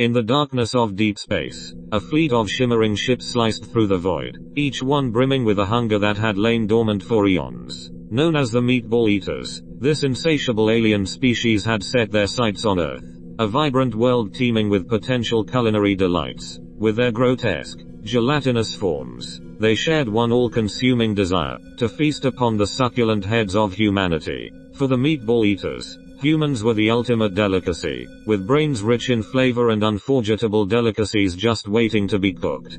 In the darkness of deep space, a fleet of shimmering ships sliced through the void, each one brimming with a hunger that had lain dormant for eons. Known as the Meatball Eaters, this insatiable alien species had set their sights on Earth. A vibrant world teeming with potential culinary delights. With their grotesque, gelatinous forms, they shared one all-consuming desire, to feast upon the succulent heads of humanity. For the Meatball Eaters, Humans were the ultimate delicacy, with brains rich in flavor and unforgettable delicacies just waiting to be cooked.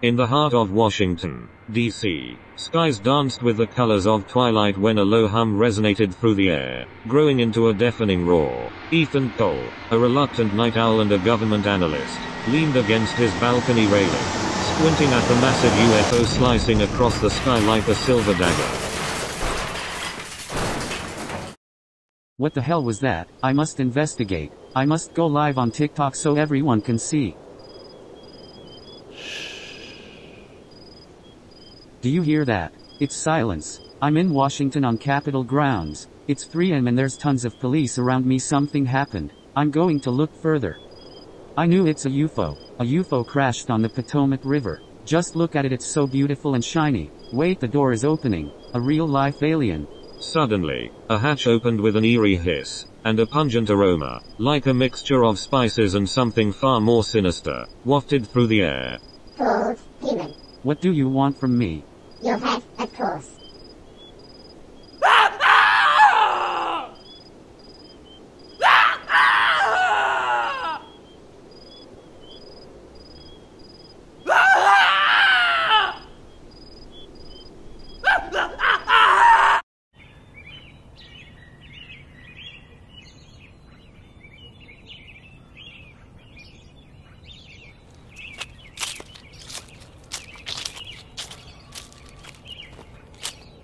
In the heart of Washington, D.C., skies danced with the colors of twilight when a low hum resonated through the air, growing into a deafening roar. Ethan Cole, a reluctant night owl and a government analyst, leaned against his balcony railing, squinting at the massive UFO slicing across the sky like a silver dagger. What the hell was that? I must investigate. I must go live on TikTok so everyone can see. Do you hear that? It's silence. I'm in Washington on Capitol grounds. It's 3am and there's tons of police around me something happened. I'm going to look further. I knew it's a UFO. A UFO crashed on the Potomac River. Just look at it it's so beautiful and shiny. Wait the door is opening. A real life alien. Suddenly, a hatch opened with an eerie hiss, and a pungent aroma, like a mixture of spices and something far more sinister, wafted through the air. Cold human. What do you want from me? Your head, of course.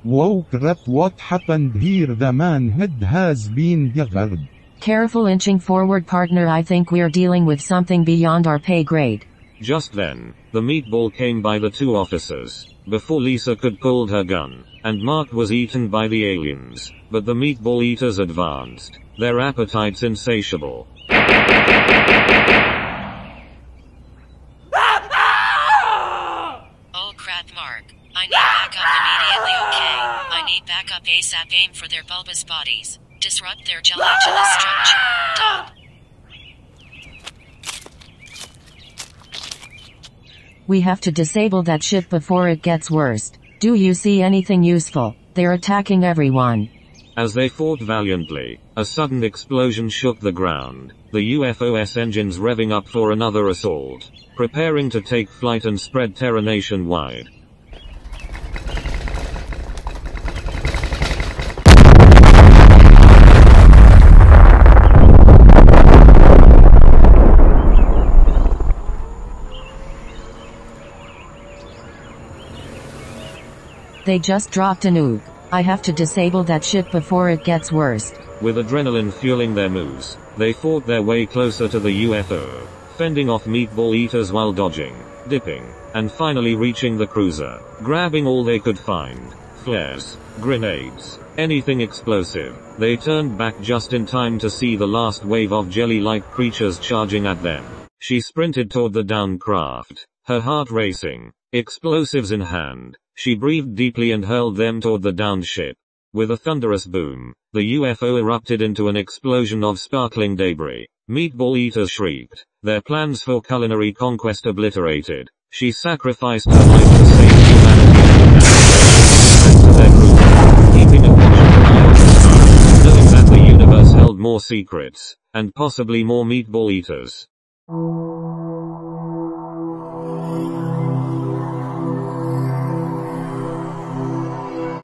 Wow crap what happened here the man head has been delivered. Careful inching forward partner I think we're dealing with something beyond our pay grade. Just then, the meatball came by the two officers, before Lisa could pull her gun, and Mark was eaten by the aliens, but the meatball eaters advanced, their appetites insatiable. I up ASAP aim for their bulbous bodies. Disrupt their gelatinous structure. Done. We have to disable that ship before it gets worse. Do you see anything useful? They're attacking everyone. As they fought valiantly, a sudden explosion shook the ground, the UFOS engines revving up for another assault, preparing to take flight and spread terror nationwide. They just dropped a nuke. I have to disable that ship before it gets worse. With adrenaline fueling their moves, they fought their way closer to the UFO, fending off meatball eaters while dodging, dipping, and finally reaching the cruiser, grabbing all they could find. Flares, grenades, anything explosive. They turned back just in time to see the last wave of jelly-like creatures charging at them. She sprinted toward the down craft, her heart racing, explosives in hand. She breathed deeply and hurled them toward the downed ship. With a thunderous boom, the UFO erupted into an explosion of sparkling debris. Meatball eaters shrieked, their plans for culinary conquest obliterated. She sacrificed her life to save humanity and keeping a watchful eye on the stars, knowing that the universe held more secrets, and possibly more meatball eaters.